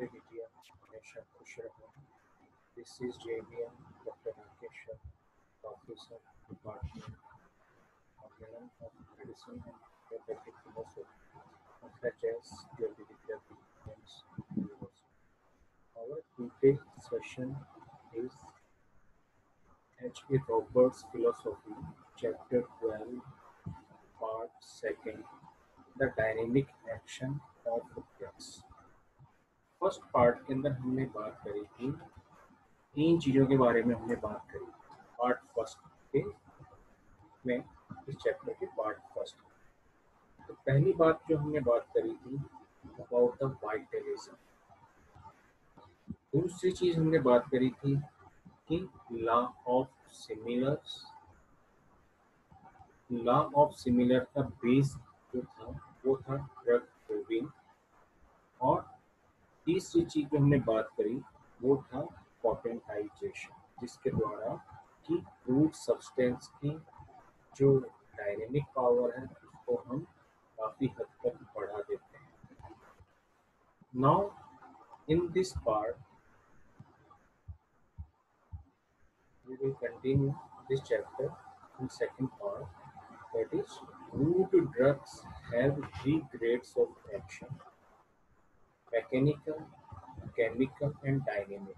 Brigidium Ganesha Kusharma. This is JBM Dr. Rakesha, Professor, Department of Learning of Medicine and Homeopathic Philosophy, such as Therapy and Our today's session is HP Roberts Philosophy, Chapter 12, Part 2, The Dynamic Action of Objects. First part के अंदर हमने बात करी थी, तीन चीज़ों के बारे में हमने बात करी, पार्ट फ़र्स्ट के में, इस चैप्टर के पार्ट फ़र्स्ट तो पहली बात जो हमने बात करी थी अबाउट द वाइटलिज्म दूसरी चीज़ हमने बात करी थी कि law of similars law of similar का बेस जो था, वो था ड्रग और तीसरी चीज़ जो हमने बात करी वो था पोटेंटाइजेशन जिसके द्वारा कि फ्रूट सब्सटेंस की जो डायनेमिक पावर है उसको हम काफ़ी हद तक बढ़ा देते हैं now in this part we will continue this chapter in second part that is root drugs have three grades of action mechanical chemical and dynamic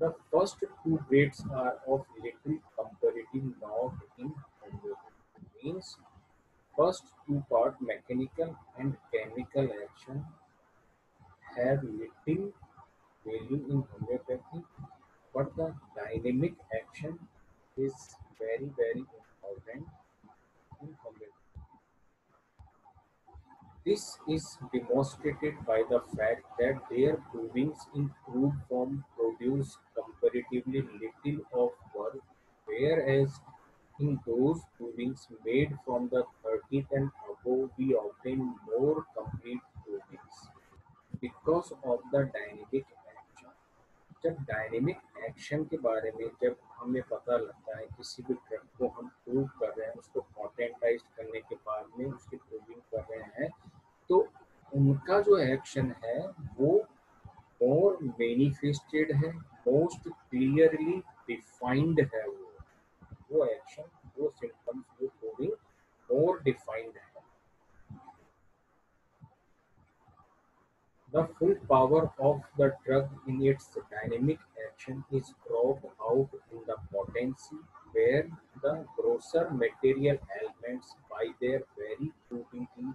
the first two grades are of little comparative not in homeopathy means first two part mechanical and chemical action have little value in homeopathy but the dynamic action is very very important in homeopathy. This is demonstrated by the fact that their provings in crude form produce comparatively little of work, whereas in those provings made from the 30th and above, we obtain more complete provings because of the dynamic. जब dynamic action के बारे में जब हमें पता लगता है किसी भी ड्रग को हम प्रूव कर रहे हैं, उसको कॉन्टेंटाइज करने के बाद में उसकी प्रूविंग कर रहे हैं तो उनका जो एक्शन है वो मोर मैनिफेस्टेड है मोस्ट क्लियरली डिफाइंड है वो। वो एक्शन वो सिम्टम्स वो प्रूविंग मोर डिफाइंड है The full power of the drug in its dynamic action is brought out in the potency, where the grosser material elements, by their very crudity,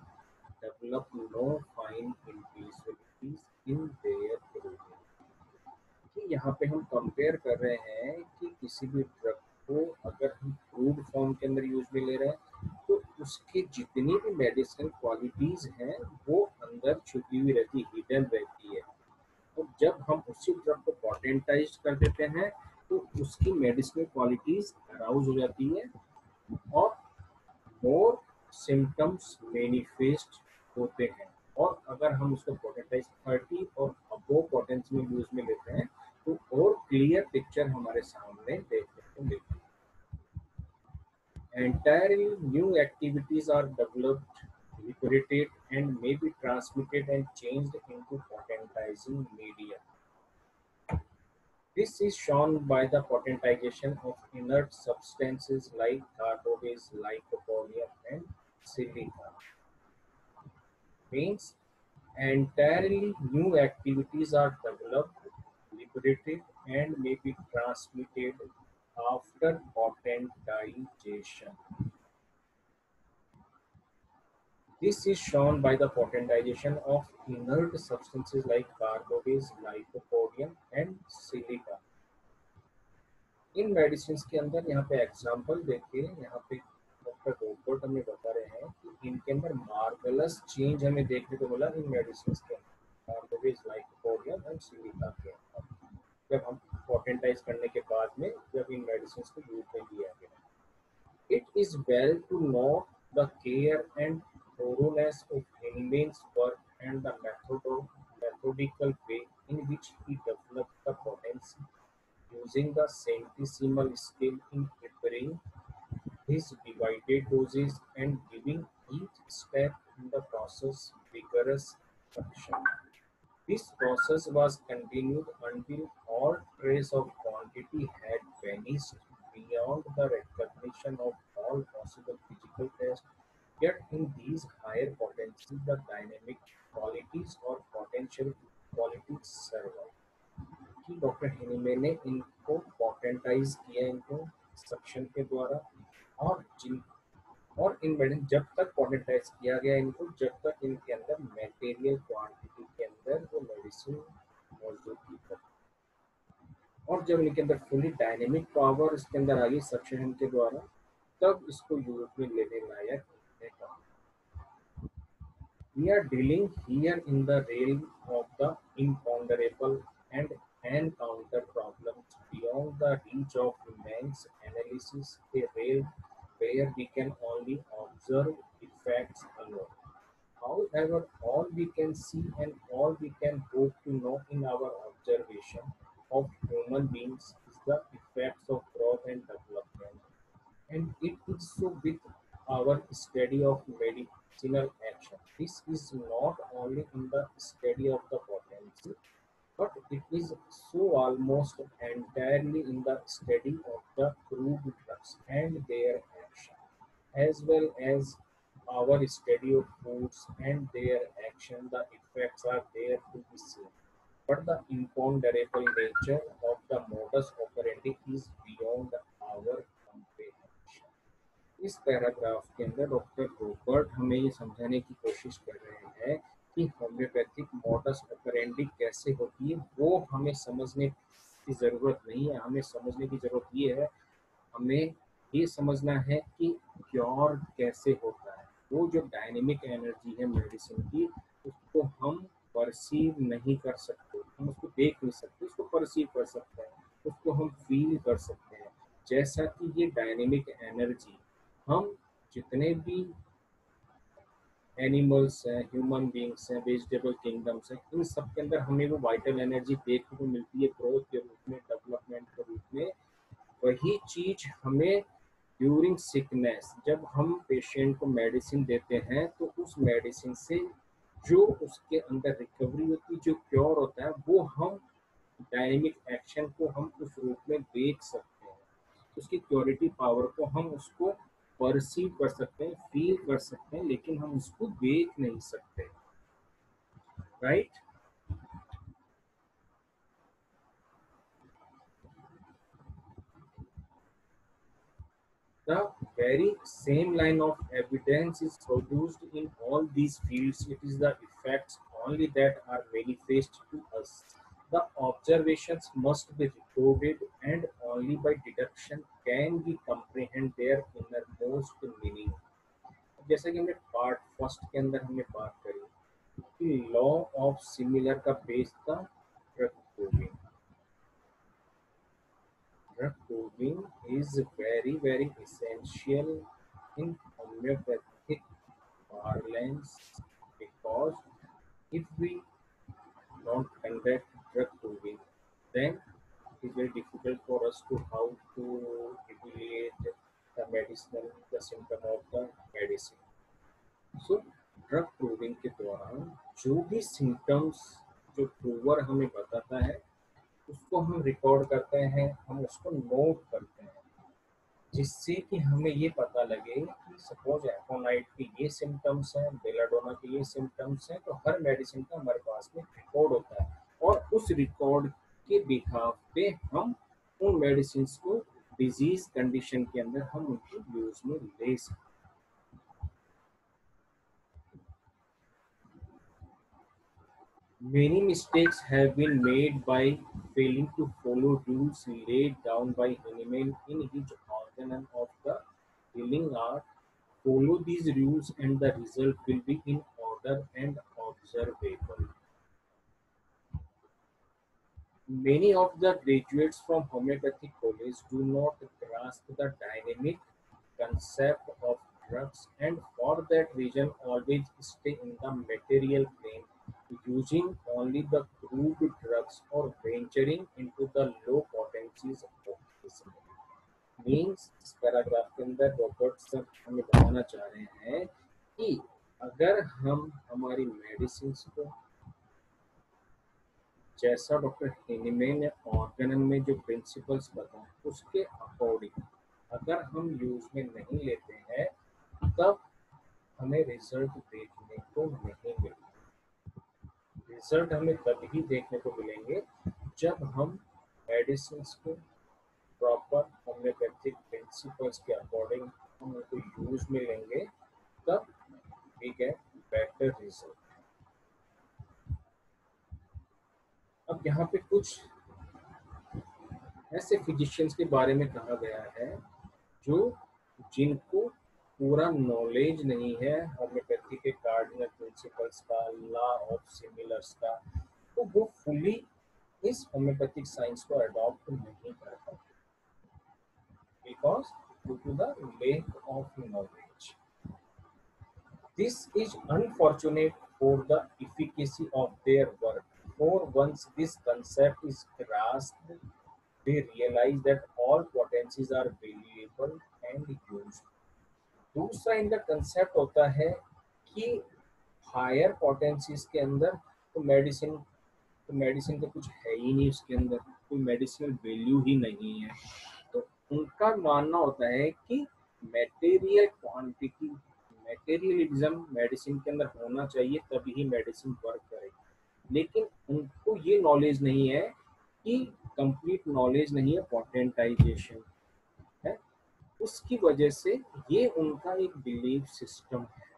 develop no fine indivisibilities in their proving. कि यहाँ पे हम compare कर रहे हैं कि किसी भी ड्रग को अगर हम क्रूड फॉर्म के अंदर यूज़ में ले रहे हैं तो उसकी जितनी भी मेडिसिन क्वालिटीज हैं, वो अंदर छुपी हुई रहती हिडन रहती है। तो जब हम उसी ड्रग को पोटेंटाइज कर देते हैं तो उसकी मेडिसिनल क्वालिटीज अराउज हो जाती है और मोर सिम्टम्स मैनिफेस्ट होते हैं। और अगर हम उसको पोटेंटाइज थर्टी और अबो पोटेंस में यूज़ में लेते हैं तो और क्लियर पिक्चर हमारे सामने है entirely new activities are developed, liberated, and may be transmitted and changed into potentizing media. This is shown by the potentization of inert substances like carbobase, lycopodium, and silica. Means entirely new activities are developed, liberated, and may be transmitted after potentization. This is shown by the potentization of inert substances like carbobase, lycopodium and silica. इन medicine के अंदर यहाँ पे example देखिए यहाँ पे doctor Robert हमें बता रहे हैं कि इनके अंदर मार्वलस चेंज हमें देखने को मिला इन मेडिसिन के अंदर लाइकोपोडियम एंड सिलिका के अंदर जब हम पोटेंटाइज करने के बाद में जब इन मेडिसिन को यूज़ में लिया गया it is well to know the care and thoroughness of Heinlein's work and the methodo methodical way in which he developed the potency using the centesimal scale in preparing his divided doses and giving each step in the process vigorous action. This process was continued until all trace of quantity had vanished beyond the recognition of all possible physical tests. Yet in these higher potencies, the dynamic qualities or potential qualities survive. कि doctor Hahnemann ने इनको potentise किया इनको suction के द्वारा और जिन और इन medicine जब तक पोटेंटाइज किया गया इनको जब तक इनके अंदर मेटेरियल क्वांटिटी और जब इनके अंदर फुली डायनेमिक पावर इसके अंदर आ गई सक्शन के द्वारा तब इसको यूरोप में लेने लायक We are dealing here in the realm of the imponderable and encounter problems beyond the reach of man's analysis, a realm where we can only observe effects alone. However, all we can see and all we can hope to know in our observation of human beings is the effects of growth and development. And it is so with our study of medicinal action. This is not only in the study of the potency, but it is so almost entirely in the study of the crude drugs and their action, as well as our study of foods and their action. The effects are there to be seen. But the imponderable nature of the modus operandi is beyond our comprehension. इस paragraph के अंदर doctor Robert हमें ये समझाने की कोशिश कर रहे हैं कि होम्योपैथिक मॉडस ऑपरेंडी कैसे होती है, वो हमें समझने की ज़रूरत नहीं है हमें समझने की ज़रूरत ये है, हमें ये समझना है कि क्योर कैसे होता है वो जो डायनेमिक एनर्जी है मेडिसिन की, उसको हम परसीव नहीं कर सकते। हम उसको देख नहीं सकते, उसको परसीव कर सकते हैं, उसको हम फील कर सकते हैं। जैसा कि ये डायनेमिक एनर्जी हम जितने भी एनिमल्स हैं ह्यूमन बींग्स हैं वेजिटेबल किंगडम्स हैं, इन सब के अंदर हमें वो वाइटल एनर्जी देखने को मिलती है ग्रोथ के रूप में डेवलपमेंट के रूप में। वही चीज़ हमें ड्यूरिंग सिकनेस जब हम पेशेंट को मेडिसिन देते हैं तो उस मेडिसिन से जो उसके अंदर रिकवरी होती है जो क्योर होता है, वो हम डायनेमिक एक्शन को हम उस रूप में देख सकते हैं उसकी क्योरिटी पावर को हम उसको परसीव कर सकते हैं फील कर सकते हैं, लेकिन हम उसको देख नहीं सकते right right? The very same line of evidence is produced in all these fields. It is the effects only that are manifest to us. The observations must be recorded and only by deduction can we comprehend their innermost meaning. जैसे कि हमने part first के अंदर हमने बात करी कि law of similar का बेस था drug proving proving is very very essential in homeopathic parlance because if we don't conduct proving, then it is very difficult for us to how to evaluate the medicinal the symptom of the medicine. So drug proving के दौरान जो भी symptoms जो prover हमें बताता है उसको हम रिकॉर्ड करते हैं, हम उसको नोट करते हैं, जिससे कि हमें ये पता लगे कि सपोज़ एकोनाइट के ये सिम्टम्स हैं बेलाडोना के ये सिम्टम्स हैं तो हर मेडिसिन का हमारे पास में रिकॉर्ड होता है। और उस रिकॉर्ड के बिहाफ पे हम उन मेडिसिन को डिज़ीज़ कंडीशन के अंदर हम उनको यूज़ में ले सकते Many mistakes have been made by failing to follow rules laid down by Hahnemann in his organon of the healing art. Follow these rules and the result will be in order and observable. Many of the graduates from homeopathic college do not grasp the dynamic concept of drugs and for that reason always stay in the material plane using only the crude drugs or venturing into the low potencies of this means इस paragraph के अंदर Robert sir हमें बताना चाह रहे हैं कि अगर हम हमारी मेडिसिन को जैसा डॉक्टर हिनिमे ने ऑर्गेनम में जो प्रिंसिपल्स बताए, उसके अकॉर्डिंग अगर हम यूज़ में नहीं लेते हैं, तब हमें रिज़ल्ट देखने को नहीं मिलेगा रिज़ल्ट हमें तभी देखने को मिलेंगे जब हम मेडिसिन को प्रॉपर होम्योपैथिक प्रिंसिपल्स के अकॉर्डिंग हम उनको यूज़ में लेंगे, तब वी गेट बेटर रिज़ल्ट अब यहाँ पे कुछ ऐसे फिजिशियंस के बारे में कहा गया है जो जिनको पूरा नॉलेज नहीं है होम्योपैथी के कार्डिनल प्रिंसिपल्स का लॉ ऑफ़ सिमिलर्स का तो वो फुली इस होम्योपैथिक साइंस को अडॉप्ट नहीं कर पाते। Because due to the lack of knowledge this is unfortunate for the efficacy of their work for once this concept is grasped they realize that all potencies are valuable and useful दूसरा इनका concept होता है कि higher potencies के अंदर तो medicine तो medicine का कुछ है ही नहीं उसके अंदर, कोई मेडिसिनल वैल्यू ही नहीं है। तो उनका मानना होता है कि मेटेरियल क्वांटिटी मेटेरियलिज्म मेडिसिन के अंदर होना चाहिए, तभी ही मेडिसिन वर्क करेगी लेकिन उनको ये नॉलेज नहीं है कि कंप्लीट नॉलेज नहीं है पोटेंटाइजेशन उसकी वजह से ये उनका एक बिलीव सिस्टम है।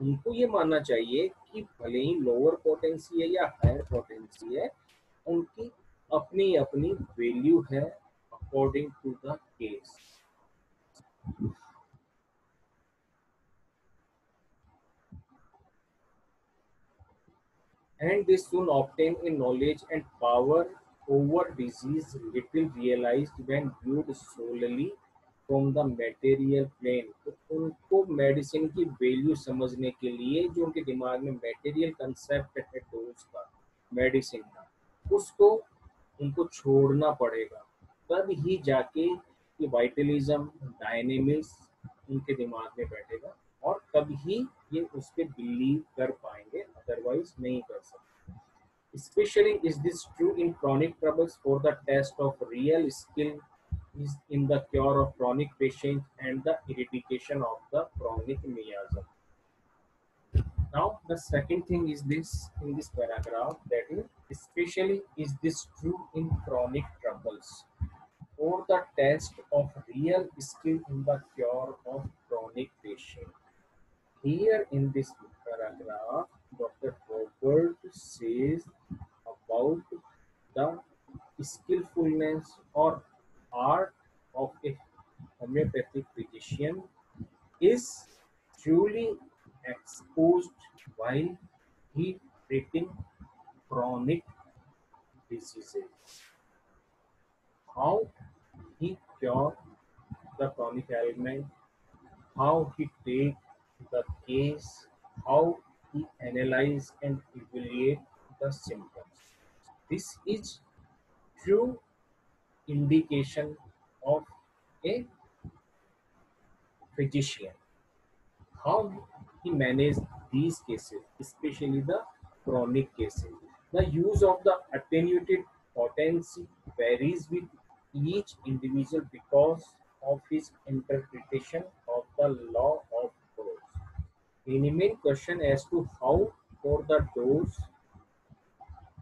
उनको ये मानना चाहिए कि भले ही लोअर पोटेंसी है या हायर पोटेंसी है, उनकी अपनी अपनी वैल्यू है according to the case and this soon obtain in knowledge and power over disease little realized when viewed solely from the material plane. तो उनको मेडिसिन की वैल्यू समझने के लिए जो उनके दिमाग में मेटेरियल कंसेप्ट है डोज का मेडिसिन का, उसको उनको छोड़ना पड़ेगा तब ही जाके ये वाइटलिज्म डायनेमिक्स उनके दिमाग में बैठेगा और तब ही ये उस पर बिलीव कर पाएँगे अदरवाइज़ नहीं कर सकते specially is this true in chronic troubles for the test of real skill is in the cure of chronic patients and the eradication of the chronic miasm. Now, the second thing is this in this paragraph that is, especially is this true in chronic troubles or the test of real skill in the cure of chronic patient. Here in this paragraph, Dr. Robert says about the skillfulness or art of a homeopathic physician is truly exposed while he treating chronic diseases. How he cure the chronic ailment, how he take the case, how he analyze and evaluate the symptoms. This is true indication of a physician. How he manage these cases, especially the chronic cases. The use of the attenuated potency varies with each individual because of his interpretation of the law of dose. Main question as to how for the dose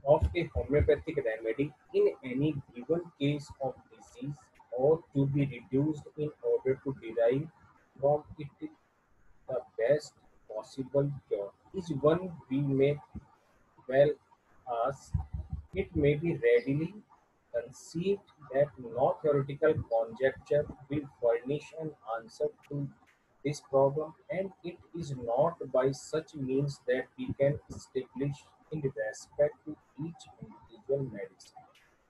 of a homeopathic remedy in any given case of disease or to be reduced in order to derive from it the best possible cure is one we may well ask. It may be readily conceived that no theoretical conjecture will furnish an answer to this problem, and it is not by such means that we can establish in respect to each individual medicine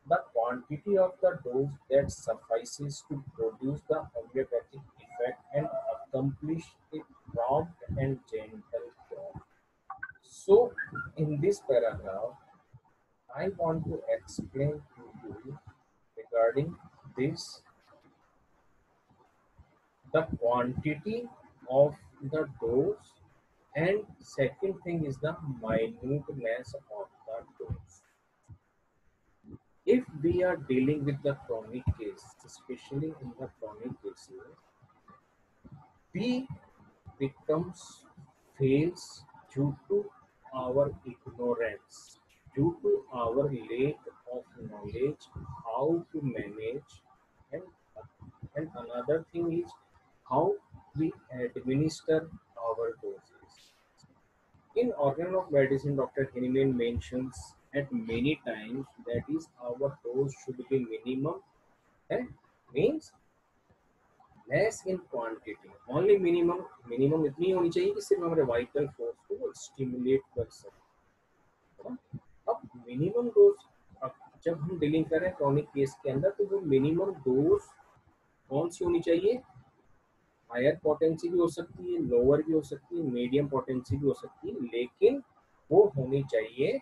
the quantity of the dose that suffices to produce the homeopathic effect and accomplish a prompt and gentle cure. So, in this paragraph, I want to explain to you regarding this the quantity of the dose and second thing is the minuteness of the dose if we are dealing with the chronic case, especially in the chronic cases, we becomes fails due to our ignorance, due to our lack of knowledge how to manage, and and another thing is how we administer of medicine, Dr. Hiniman mentions at many times that is our dose should be minimum and means less in quantity only minimum minimum इतनी होनी चाहिए कि सिर्फ़ हमारे vital force को वो कर सके। अब मिनिमम डोज अब जब हम डीलिंग कर रहे हैं क्रॉनिक केस के अंदर तो वो मिनिमम डोज कौन सी होनी चाहिए? हायर पोटेंसी भी हो सकती है लोअर भी हो सकती है मीडियम पोटेंसी भी हो सकती है लेकिन वो होनी चाहिए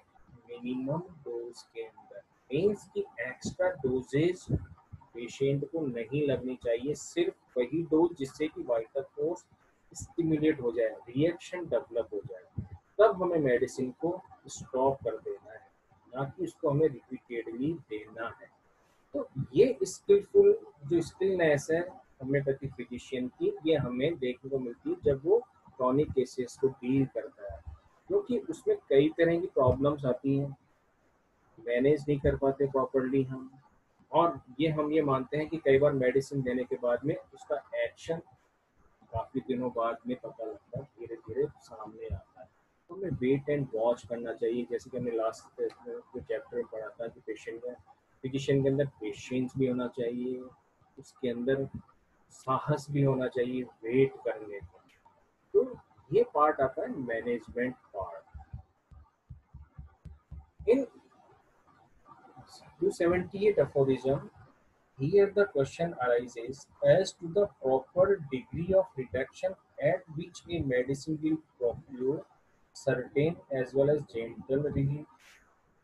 मिनिमम डोज के अंदर। मीन्स की एक्स्ट्रा डोजेज पेशेंट को नहीं लगनी चाहिए, सिर्फ़ वही डोज जिससे कि वाइटल फोर्स स्टिमुलेट हो जाए रिएक्शन डेवलप हो जाए। तब हमें मेडिसिन को स्टॉप कर देना है, ना कि उसको हमें रिपीटेडली देना है। तो ये स्किलफुल जो स्किलनेस है होम्योपैथी फिजिशियन की, ये हमें देखने को मिलती है जब वो क्रॉनिक केसेस को डील करता है। क्योंकि उसमें कई तरह की प्रॉब्लम्स आती हैं। मैनेज नहीं कर पाते प्रॉपरली हम। और ये हम ये मानते हैं कि कई बार मेडिसिन देने के बाद में उसका एक्शन काफ़ी दिनों बाद में पता लगता है धीरे धीरे सामने आता है। तो हमें वेट एंड वॉच करना चाहिए। जैसे कि हमने लास्ट जो चैप्टर में पढ़ा था कि पेशेंट में फिजिशियन के अंदर पेशेंस भी होना चाहिए, उसके अंदर साहस भी होना चाहिए वेट करने का। तो ये पार्ट आता है management in 278 aphorism, here the question arises as to the proper degree of reduction at which a medicine will procure certain as well as gentle relief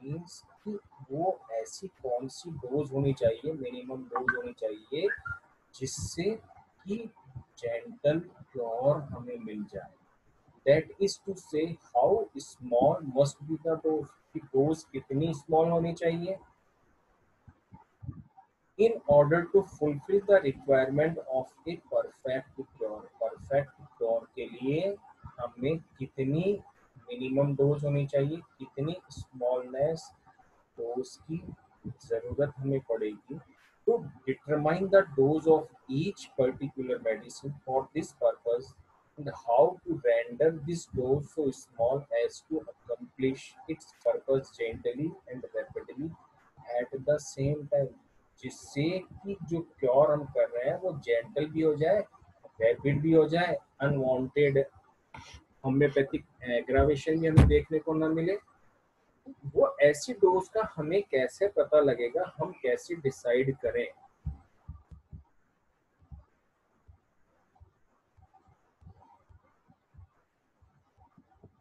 means कि वो ऐसी कौन सी डोज होनी चाहिए मिनिमम डोज होनी चाहिए जिससे कि जेंटल क्योर हमें मिल जाए that is to say how small must be the dose कि डोज कितनी स्मॉल होनी चाहिए। In order to fulfil the requirement of a perfect cure perfect cure के लिए हमें कितनी मिनिमम डोज होनी चाहिए, कितनी स्मॉलनेस डोज की ज़रूरत हमें पड़ेगी to determine the dose of each particular medicine for this purpose and how to render this dose so small as to accomplish its purpose gently and rapidly at the same time. जिससे कि जो cure हम कर रहे हैं, वो gentle भी हो जाए रैपिड भी हो जाए अनवांटेड होम्योपैथिक एग्रावेशन भी हमें देखने को ना मिले। वो ऐसी डोज का हमें कैसे पता लगेगा? हम कैसे डिसाइड करें?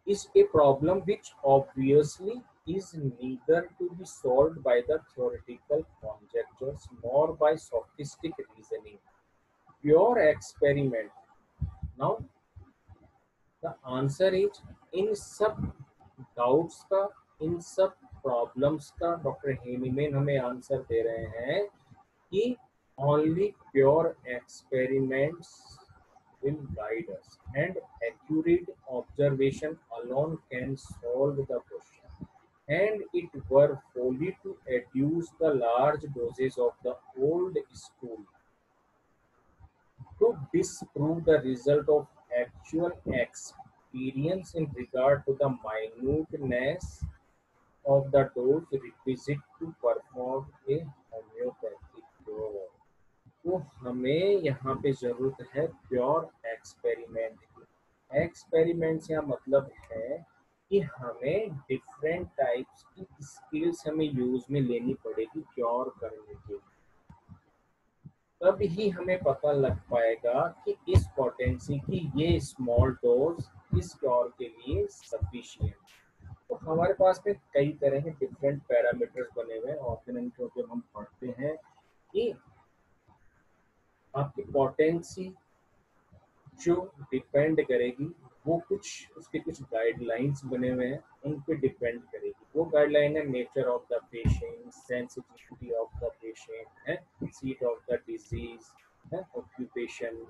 Is a problem which obviously is neither to be solved by the theoretical conjectures nor by sophistic reasoning. Pure experiment. Now, the answer is in सब doubts का इन सब प्रॉब्लम्स का डॉक्टर हेनीमेन हमें आंसर दे रहे हैं कि only pure experiments will guide us and accurate observation alone can solve the question and it were folly to adduce the large doses of the old school to disprove the result of actual experience in regard to the minuteness of the dose requisite to perform a homeopathic cure. तो हमें यहाँ पे ज़रूरत है pure experiment की। Experiment का मतलब है कि हमें डिफरेंट टाइप्स की स्किल्स हमें यूज़ में लेनी पड़ेगी क्योर करने के लिए। तब ही हमें पता लग पाएगा कि इस पोटेंसी की ये स्मॉल डोज इस क्योर के लिए सफिशियंट तो हमारे पास में कई तरह के डिफरेंट पैरामीटर्स बने हुए हैं और जब हम पढ़ते हैं कि आपकी पोटेंसी जो डिपेंड करेगी, वो कुछ, उसके कुछ गाइडलाइंस बने हुए हैं, उन पे डिपेंड करेगी। वो गाइडलाइन है nature of the patient sensitivity of the patient है सीट ऑफ़ द डिज़ीज़ है ऑक्यूपेशन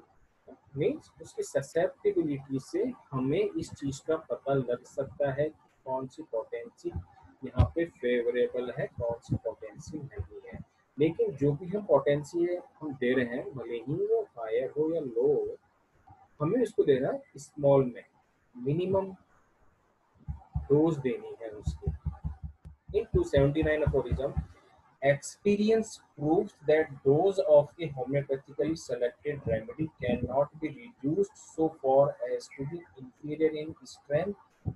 मीन्स उसकी ससेप्टिबिलिटी से हमें इस चीज़ का पता लग सकता है कौन सी पोटेंसी यहाँ पे फेवरेबल है, कौन सी पोटेंसी नहीं है। लेकिन जो भी हम पोटेंशियल हम दे रहे हैं, भले ही वो हायर हो या लो हमें उसको देना है स्मॉल में मिनिमम डोज देनी है उसके। In two seventy nine aphorism experience prove that dose of a homeopathically selected remedy can not be reduced so far as to be inferior in strength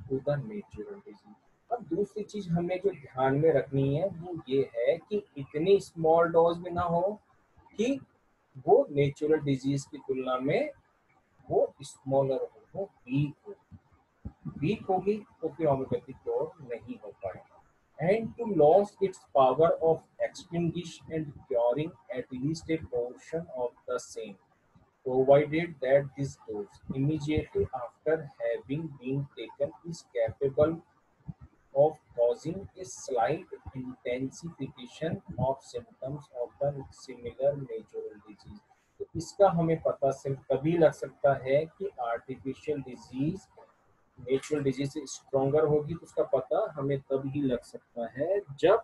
to the natural disease अब दूसरी चीज़ हमें जो ध्यान में रखनी है वो ये है कि इतनी स्मॉल डोज में ना हो कि वो नेचुरल डिज़ीज़ की तुलना में वो स्मॉलर हो, वो वीक हो। वीक होगी तो फिर होम्योपैथिक क्योर नहीं हो पाएगा। And to lose its power of extinguish and curing at least a portion of the same provided that this dose immediately after having been taken is capable causing a slight intensification of symptoms of a similar major disease. तो इसका हमें पता सिर्फ़ तभी लग सकता है कि आर्टिफिशियल डिज़ीज़ नेचुरल डिज़ीज़ से स्ट्रोंगर होगी तो उसका पता हमें तब ही लग सकता है जब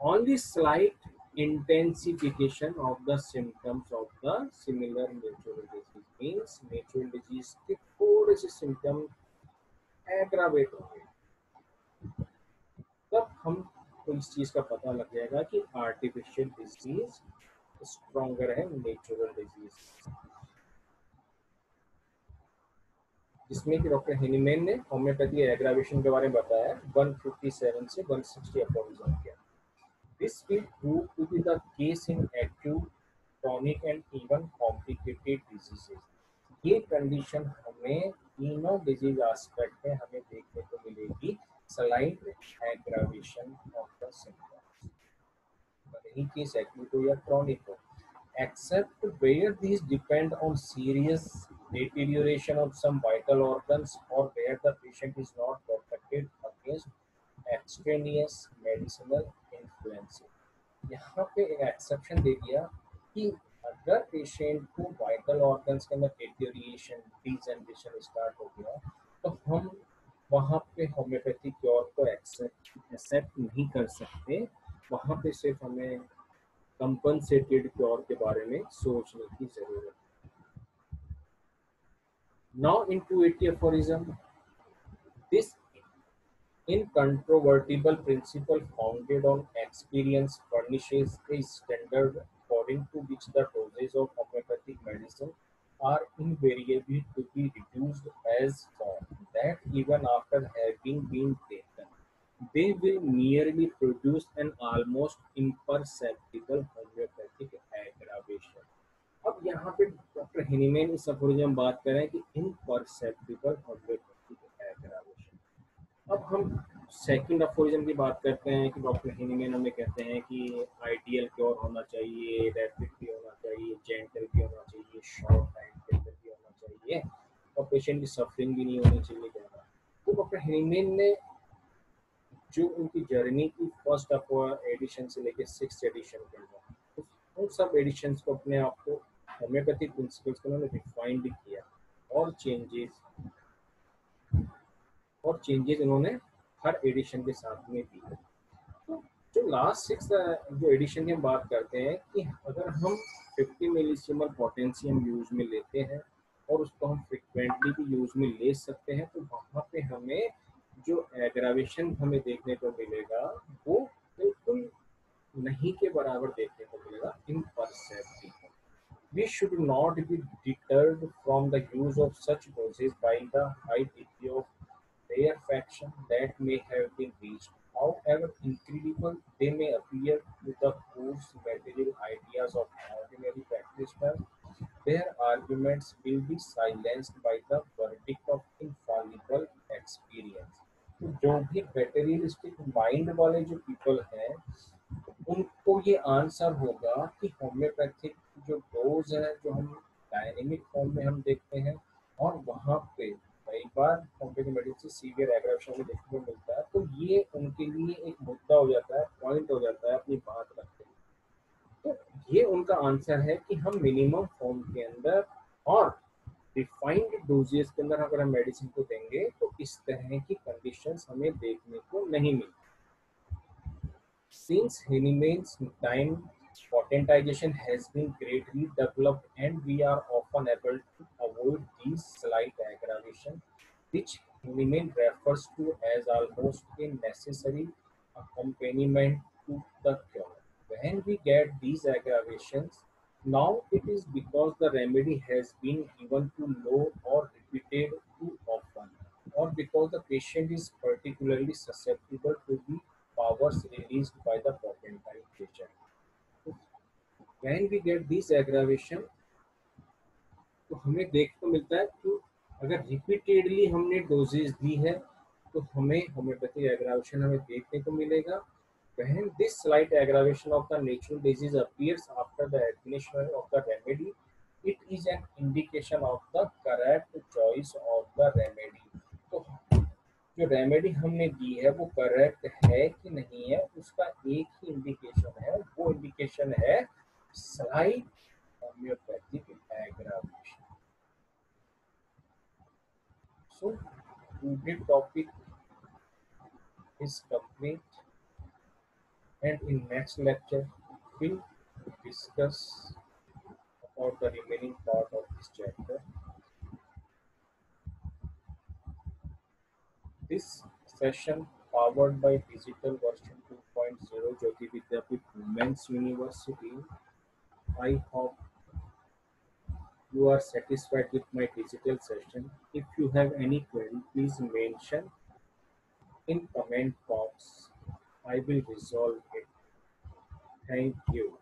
only slight intensification of the symptoms of the similar natural disease means natural disease के थोड़े से सिम्टम एग्रावेट हो तब हम को इस चीज़ का पता लग जाएगा कि आर्टिफिशियल डिज़ीज़ स्ट्रॉन्गर है नेचुरल डिज़ीज़ जिसमें कि डॉक्टर हेनीमैन ने होम्योपैथी एग्रावेशन के बारे में बताया 157 से 160 अप्रोविजन किया। This will prove to be the case in acute, chronic and even complicated diseases. ये कंडीशन हमें तीनों डिज़ीज़ एस्पेक्ट में हमें देखने को मिलेगी। Slight aggravation of the symptoms. ही केस एक्यूट हो या chronic except where these depend on serious deterioration of some vital organs or where the patient is not protected against extraneous medicinal influence यहाँ पे एक एक्सेप्शन दे दिया कि अगर patient को वाइटल ऑर्गन्स के अंदर डिटेरिएशन डिजनरेशन स्टार्ट हो गया तो हम वहाँ पे होम्योपैथी क्योर को एक्सेप्ट नहीं कर सकते। वहाँ पे सिर्फ़ हमें कंपनसेटेड क्योर के बारे में सोचने की ज़रूरत है। Now in two eighty aphorism this incontrovertible principle founded on experience furnishes a standard according to which the doses of homeopathic medicine are invariably to be reduced as form that even after having been taken they will merely produce an almost imperceptible homeopathic aggravation अब यहाँ पे doctor हिनीमैन इस aphorism में बात कर रहे हैं कि इनपरसेप्टिबल होम्योपैथिक एग्रावेशन अब हम सेकंड अफोरिज्म की बात करते हैं कि डॉक्टर हिनीमैन हमें कहते हैं कि आइडियल क्योर होना चाहिए रैपिड भी होना चाहिए जेंटल भी होना चाहिए शॉर्ट टाइम के अंदर भी होना चाहिए और पेशेंट की सफरिंग भी नहीं होनी चाहिए ज़्यादा। तो डॉक्टर हिनीमैन ने जो उनकी जर्नी की फ़र्स्ट अप एडिशन से लेकर सिक्स एडिशन के अंदर उन सब एडिशन को अपने आप को होम्योपैथी प्रिंसिपल्स को उन्होंने डिफाइन भी किया और चेंजेस और चेंजेस इन्होंने हर एडिशन के साथ में है तो जो लास्ट सिक्स जो एडिशन की हम बात करते हैं कि अगर हम 50 मिलीसीमल पोटेंशियम यूज़ में लेते हैं और उसको हम फ्रिक्वेंटली भी यूज़ में ले सकते हैं तो वहाँ पे हमें जो एग्रावेशन हमें देखने को मिलेगा, वो बिल्कुल नहीं के बराबर देखने को मिलेगा imperceptible. We should not be deterred from the use of such doses by the high degree of rarefaction that may have been reached. However incredible they may appear to the coarse material ideas of ordinary practitioners, their arguments will be silenced by the verdict of infallible experience. तो जो भी materialistic mind वाले जो people हैं उनको ये answer होगा कि होम्योपैथिक जो डोज है जो हम डायनेमिक फॉर्म में हम देखते हैं और वहाँ पे बार कॉम्प्लेक्स मेडिसिन सीवियर एग्रेवेशन भी देखने को मिलता है तो ये उनके लिए एक मुद्दा हो जाता है पॉइंट हो जाता है अपनी बात रखते हैं तो ये उनका आंसर है कि हम मिनिमम फॉर्म के अंदर और रिफाइंड डोजेस के अंदर अगर हम मेडिसिन को देंगे तो इस तरह की कंडीशंस हमें देखने को नहीं मिलती। Since Hahnemann's time, potentization has been greatly developed and we are often able to avoid these slight aggravation, which Hahnemann refers to as almost a necessary accompaniment to the cure. When we get these aggravations, now it is because the remedy has been given too low or repeated too often, or because the patient is particularly susceptible to the powers released by the potentization. When we get this aggravation, तो हमें देख को मिलता है कि अगर repeatedly हमने doses दी है तो हमें होम्योपैथिक एग्रावेशन हमें देखने को मिलेगा when this slight aggravation of the natural disease appears after the administration of the remedy it is an indication of the correct choice of the remedy तो जो रेमेडी हमने दी है वो करेक्ट है कि नहीं है उसका एक ही इंडिकेशन है वो इंडिकेशन है slight homeopathic aggravation So today topic is complete and in next lecture we'll discuss about the remaining part of this chapter. This session powered by digital version 2.0 Jyoti Vidyapit Women's University. I hope you are satisfied with my digital session. If you have any query, please mention in comment box. I will resolve it. Thank you.